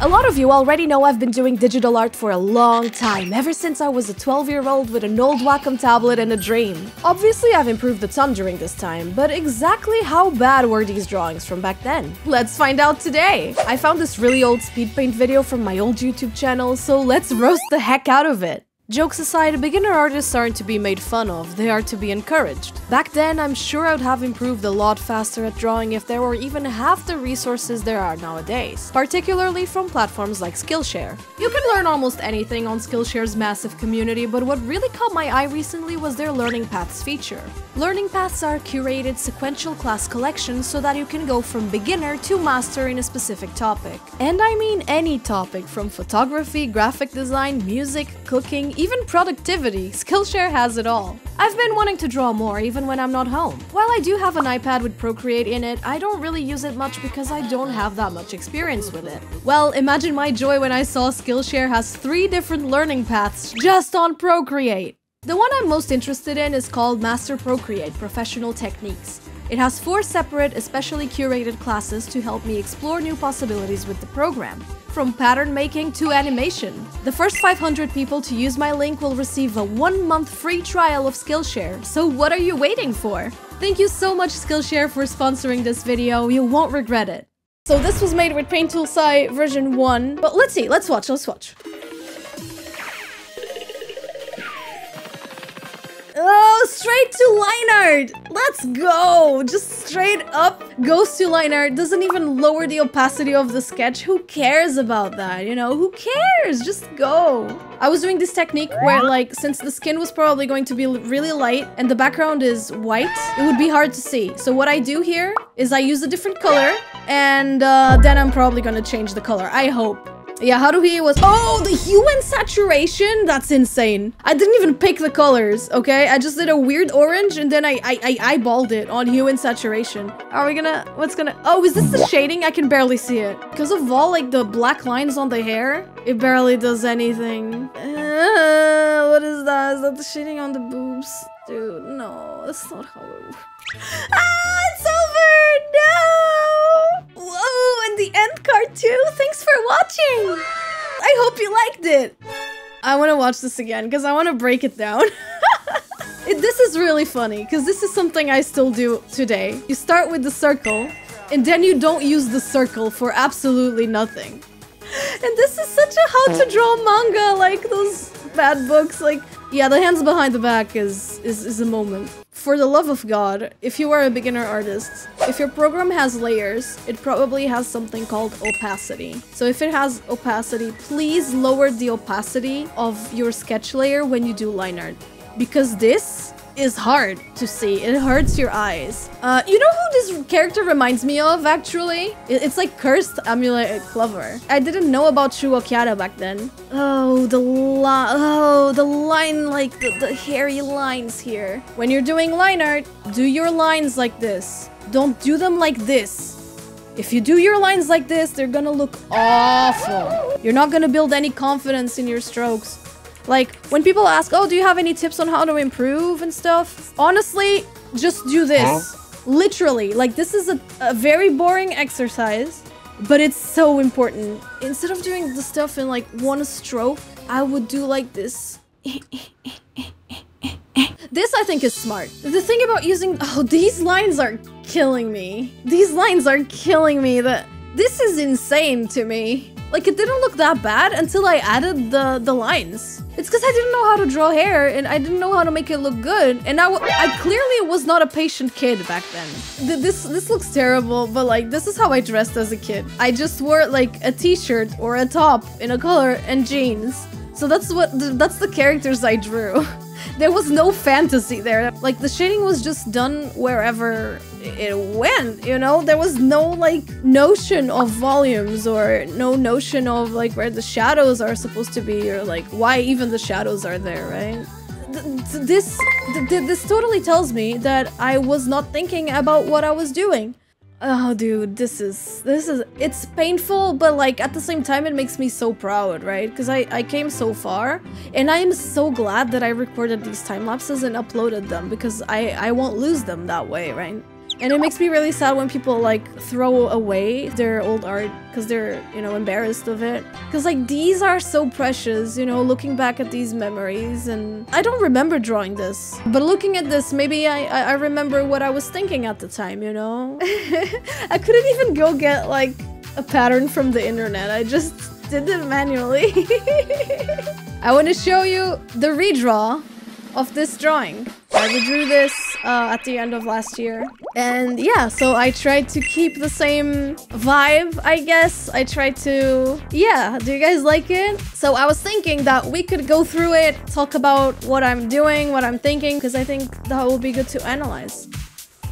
A lot of you already know I've been doing digital art for a long time, ever since I was a 12-year-old with an old Wacom tablet and a dream. Obviously I've improved a ton during this time, but exactly how bad were these drawings from back then? Let's find out today! I found this really old speed paint video from my old YouTube channel, so let's roast the heck out of it! Jokes aside, beginner artists aren't to be made fun of, they are to be encouraged. Back then, I'm sure I'd have improved a lot faster at drawing if there were even half the resources there are nowadays, particularly from platforms like Skillshare. You can learn almost anything on Skillshare's massive community, but what really caught my eye recently was their Learning Paths feature. Learning Paths are curated sequential class collections so that you can go from beginner to master in a specific topic. And I mean any topic, from photography, graphic design, music, cooking, even productivity, Skillshare has it all. I've been wanting to draw more even when I'm not home. While I do have an iPad with Procreate in it, I don't really use it much because I don't have that much experience with it. Well, imagine my joy when I saw Skillshare has three different learning paths just on Procreate. The one I'm most interested in is called Master Procreate Professional Techniques. It has four separate, especially curated classes to help me explore new possibilities with the program from pattern making to animation. The first 500 people to use my link will receive a one month free trial of Skillshare, so what are you waiting for? Thank you so much Skillshare for sponsoring this video, you won't regret it. So this was made with Paint Tool Sai version 1, but let's see, let's watch, let's watch. Straight to line art! Let's go! Just straight up goes to line art. Doesn't even lower the opacity of the sketch. Who cares about that, you know? Who cares? Just go. I was doing this technique where, like, since the skin was probably going to be really light and the background is white, it would be hard to see. So what I do here is I use a different color and uh, then I'm probably gonna change the color. I hope. Yeah, Haruhi was- Oh, the hue and saturation? That's insane. I didn't even pick the colors, okay? I just did a weird orange and then I, I, I eyeballed it on hue and saturation. Are we gonna- what's gonna- Oh, is this the shading? I can barely see it. Because of all, like, the black lines on the hair, it barely does anything. Uh, what is that? Is that the shading on the boobs? Dude, no, that's not how it Ah, it's over! The end card too? Thanks for watching! I hope you liked it! I want to watch this again because I want to break it down. it, this is really funny because this is something I still do today. You start with the circle and then you don't use the circle for absolutely nothing. And this is such a how to draw manga, like those bad books, like yeah, the hands behind the back is, is, is a moment. For the love of God, if you are a beginner artist, if your program has layers, it probably has something called opacity. So if it has opacity, please lower the opacity of your sketch layer when you do line art. Because this is hard to see. It hurts your eyes. Uh, you know who this character reminds me of, actually? It's like Cursed Amulet Clover. I didn't know about Shugo Chara back then. Oh, the line. Oh, the line, like the, the hairy lines here. When you're doing line art, do your lines like this. Don't do them like this. If you do your lines like this, they're gonna look awful. You're not gonna build any confidence in your strokes. Like, when people ask, oh, do you have any tips on how to improve and stuff? Honestly, just do this. Huh? Literally. Like, this is a, a very boring exercise, but it's so important. Instead of doing the stuff in, like, one stroke, I would do like this. this, I think, is smart. The thing about using... Oh, these lines are killing me. These lines are killing me. That This is insane to me. Like, it didn't look that bad until I added the, the lines. It's because I didn't know how to draw hair and I didn't know how to make it look good. And I, I clearly was not a patient kid back then. Th this, this looks terrible, but like, this is how I dressed as a kid. I just wore like a t-shirt or a top in a color and jeans. So that's what, that's the characters I drew. there was no fantasy there. Like, the shading was just done wherever it went, you know? There was no, like, notion of volumes or no notion of, like, where the shadows are supposed to be or, like, why even the shadows are there, right? This, this totally tells me that I was not thinking about what I was doing. Oh, dude, this is, this is, it's painful, but like at the same time, it makes me so proud, right? Because I, I came so far and I am so glad that I recorded these time lapses and uploaded them because I, I won't lose them that way, right? And it makes me really sad when people like throw away their old art because they're, you know, embarrassed of it. Because like these are so precious, you know, looking back at these memories and I don't remember drawing this. But looking at this, maybe I, I, I remember what I was thinking at the time, you know? I couldn't even go get like a pattern from the internet. I just did it manually. I want to show you the redraw of this drawing. I redrew this uh, at the end of last year. And yeah, so I tried to keep the same vibe, I guess. I tried to... Yeah, do you guys like it? So I was thinking that we could go through it, talk about what I'm doing, what I'm thinking, because I think that will be good to analyze.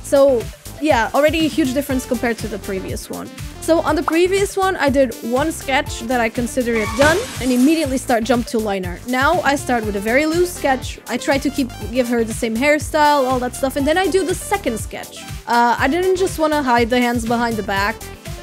So yeah, already a huge difference compared to the previous one. So on the previous one, I did one sketch that I consider it done and immediately start jump to line art. Now I start with a very loose sketch. I try to keep give her the same hairstyle, all that stuff, and then I do the second sketch. Uh, I didn't just want to hide the hands behind the back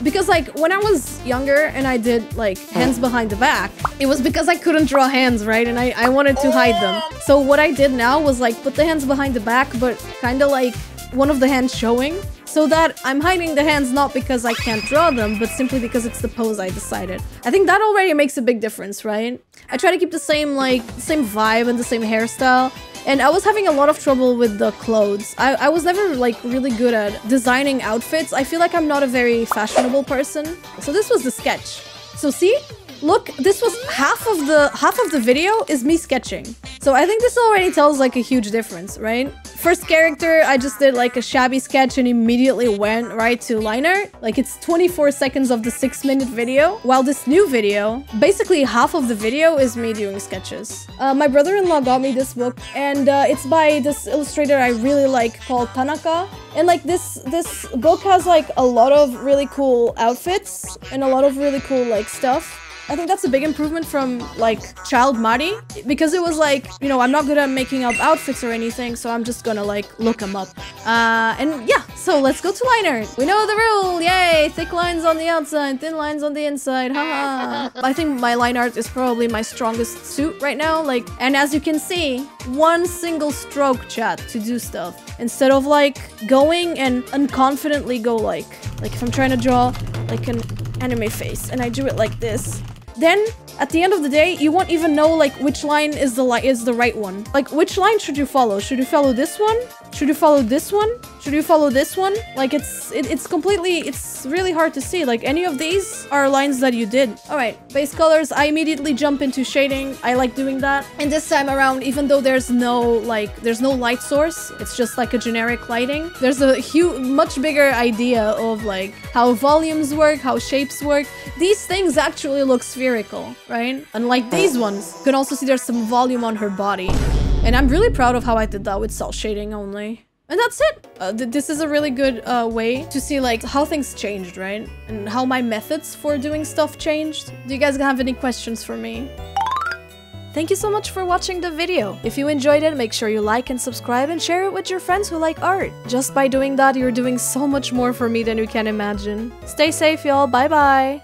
because like when I was younger and I did like hands behind the back, it was because I couldn't draw hands, right? And I, I wanted to hide them. So what I did now was like put the hands behind the back, but kind of like one of the hands showing so that I'm hiding the hands not because I can't draw them, but simply because it's the pose I decided. I think that already makes a big difference, right? I try to keep the same, like, same vibe and the same hairstyle, and I was having a lot of trouble with the clothes. I, I was never, like, really good at designing outfits. I feel like I'm not a very fashionable person. So this was the sketch. So see? Look, this was half of the half of the video is me sketching. So I think this already tells like a huge difference, right? First character, I just did like a shabby sketch and immediately went right to line art. Like it's 24 seconds of the 6 minute video. While this new video, basically half of the video is me doing sketches. Uh, my brother-in-law got me this book and uh, it's by this illustrator I really like called Tanaka. And like this this book has like a lot of really cool outfits and a lot of really cool like stuff. I think that's a big improvement from like Child Mari because it was like, you know, I'm not good at making up outfits or anything, so I'm just gonna like look them up. Uh, and yeah, so let's go to line art. We know the rule, yay! Thick lines on the outside, thin lines on the inside, haha. I think my line art is probably my strongest suit right now, like, and as you can see, one single stroke chat to do stuff instead of like going and unconfidently go like, like if I'm trying to draw like an anime face and I do it like this, then at the end of the day, you won't even know like which line is the li is the right one. Like which line should you follow? Should you follow this one? Should you follow this one? Should you follow this one? Like it's it, it's completely it's really hard to see. Like any of these are lines that you did. All right, base colors. I immediately jump into shading. I like doing that. And this time around, even though there's no like there's no light source, it's just like a generic lighting. There's a huge, much bigger idea of like how volumes work, how shapes work. These things actually look spherical, right? Unlike these ones. You can also see there's some volume on her body. And I'm really proud of how I did that with cel shading only. And that's it. Uh, th this is a really good uh, way to see like how things changed, right? And how my methods for doing stuff changed. Do you guys have any questions for me? Thank you so much for watching the video. If you enjoyed it, make sure you like and subscribe and share it with your friends who like art. Just by doing that, you're doing so much more for me than you can imagine. Stay safe, y'all. Bye bye.